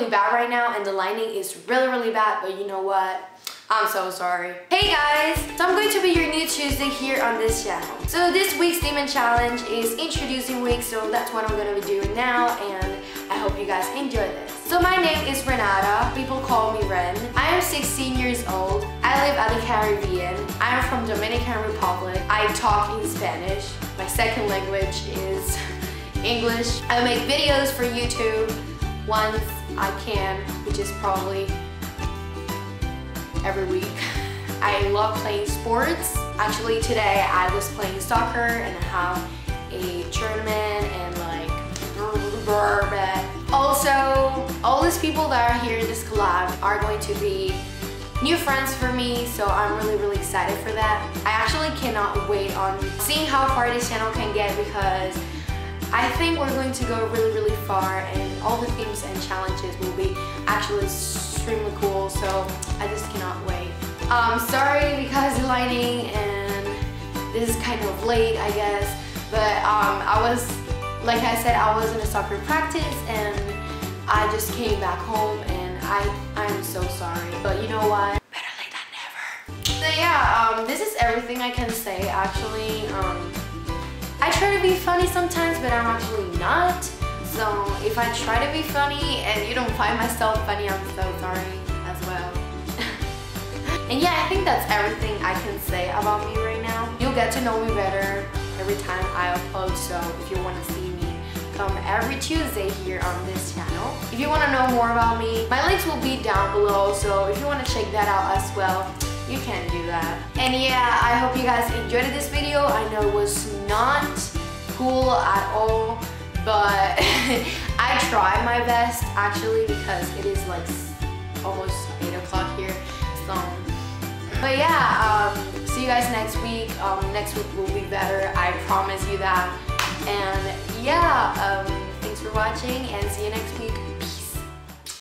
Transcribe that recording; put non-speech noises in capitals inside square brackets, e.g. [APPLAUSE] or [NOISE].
really bad right now and the lighting is really, really bad, but you know what? I'm so sorry. Hey guys! So I'm going to be your new Tuesday here on this channel. So this week's Demon Challenge is introducing week, so that's what I'm gonna be doing now and I hope you guys enjoy this. So my name is Renata. People call me Ren. I am 16 years old. I live at the Caribbean. I am from Dominican Republic. I talk in Spanish. My second language is [LAUGHS] English. I make videos for YouTube once I can, which is probably every week. [LAUGHS] I love playing sports. Actually today I was playing soccer and I have a tournament and like also all these people that are here in this collab are going to be new friends for me so I'm really really excited for that. I actually cannot wait on seeing how far this channel can get because I think we're going to go really really far and all the themes so I just cannot wait. Um, sorry because the lighting and this is kind of late I guess but um, I was like I said I was in a soccer practice and I just came back home and I I'm so sorry but you know what? Better late than never. So yeah um, this is everything I can say actually um, I try to be funny sometimes but I'm actually not. So if I try to be funny and you don't find myself funny I'm so sorry well [LAUGHS] and yeah I think that's everything I can say about me right now you'll get to know me better every time I upload so if you want to see me, come every Tuesday here on this channel. If you want to know more about me, my links will be down below, so if you want to check that out as well, you can do that. And yeah, I hope you guys enjoyed this video. I know it was not cool at all, but [LAUGHS] I tried my best actually because it is like almost 8 o'clock here. So, but yeah, um, see you guys next week. Um, next week will be better. I promise you that. And yeah, um, thanks for watching and see you next week.